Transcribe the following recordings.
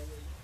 the way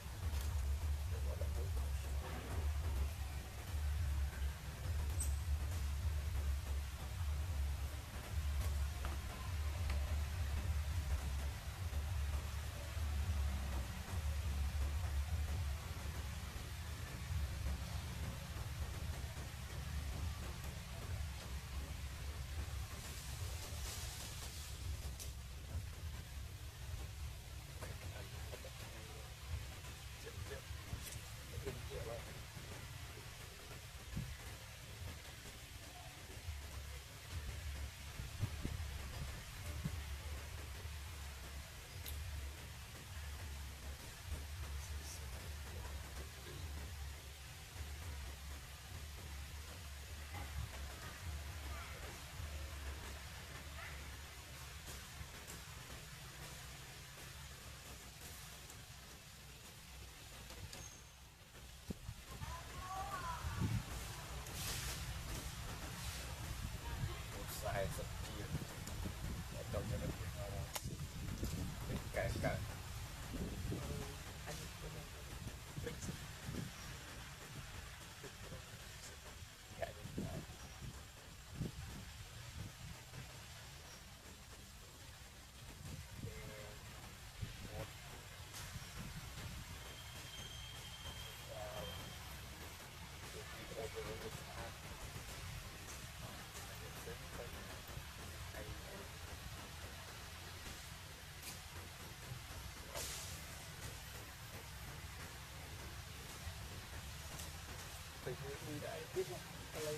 biết không? Ta lấy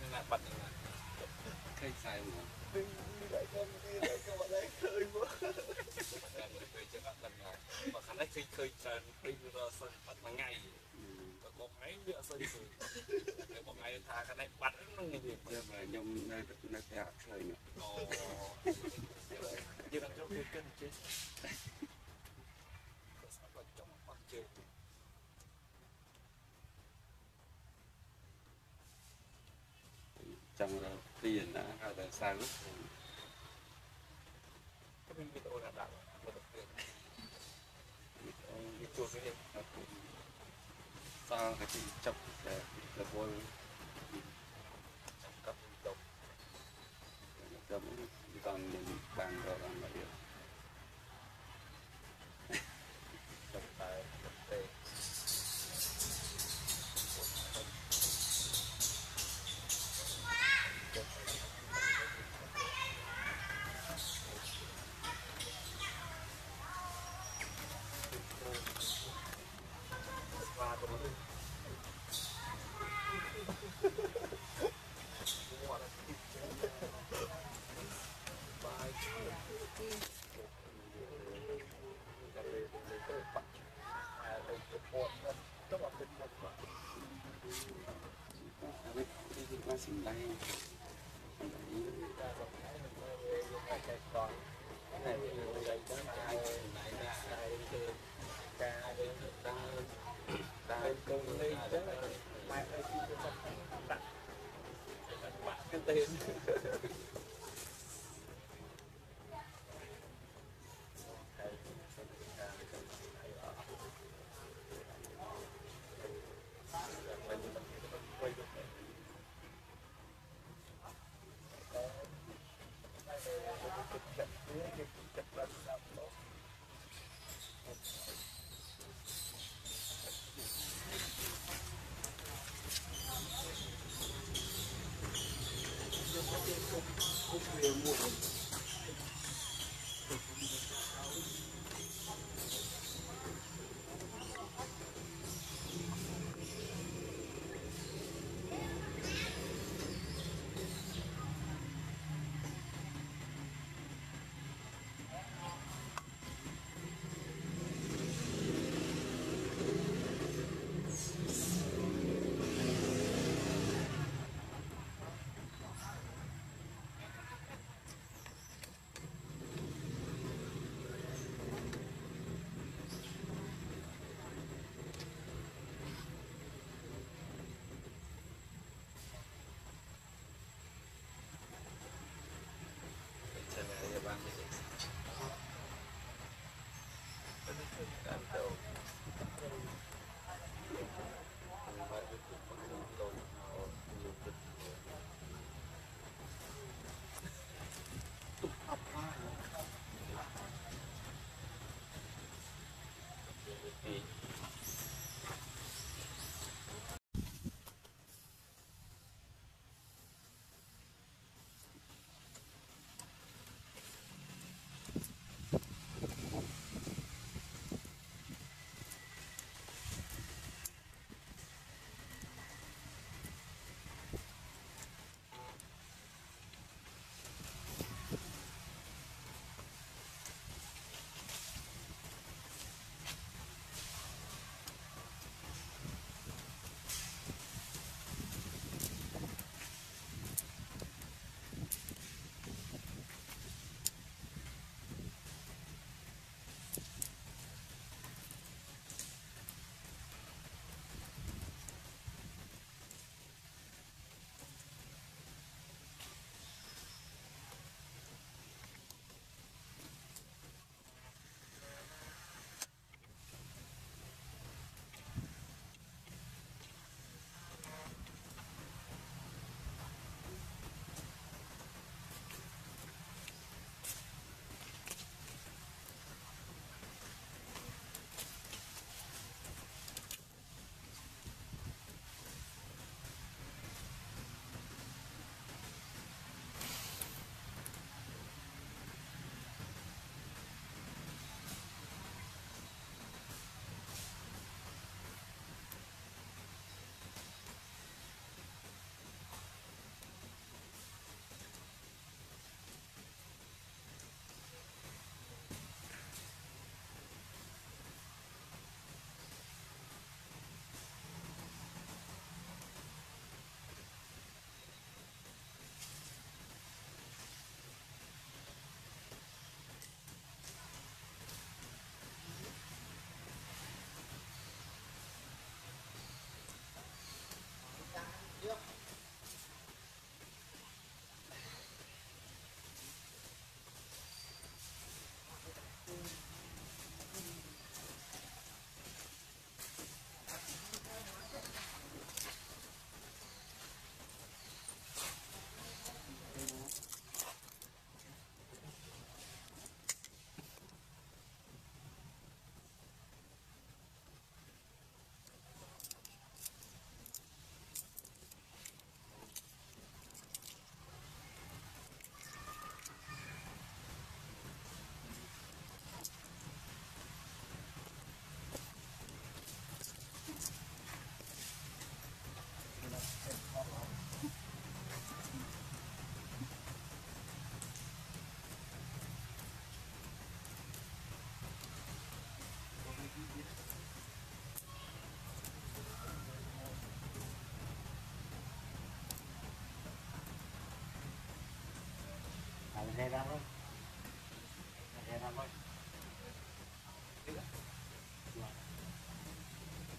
Nên là bật này là Cây xài mà Đừng đi lại khi khơi tràn đi ra sân bắt một ngày. Và có mấy nữa sân rồi nếu một ngày thà cái này bắt nó như dạ, vậy nhưng mà nhông nơi nó sẽ chơi nữa. Ồ. Như là trong cái kênh chứ trong rồi tiền đã hai tờ xa lúc cái video là đạo chuột với em sang cái gì chậm để là voi chậm cặp đồng chậm bằng bằng rồi bằng lại masing đây đây ra thôi đây ra thôi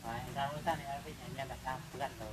Rồi, ra thôi ta này bây nhanh nhà đặt ra gần rồi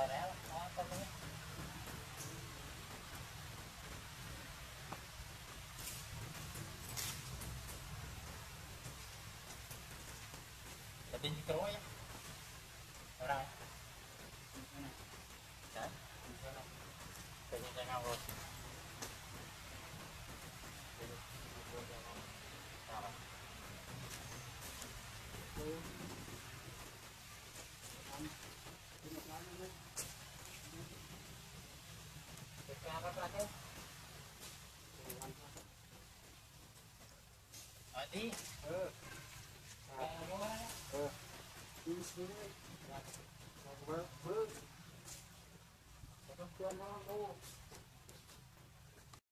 Rồi đó, nó có cái bên cái này á Đấy, Tự nhiên rồi Nào rồi. Được ra bắt ra chứ rồi đi Ừ. Ờ, vô đó. Đi xuống đi. Vâng, vâng. Không cho nó đâu.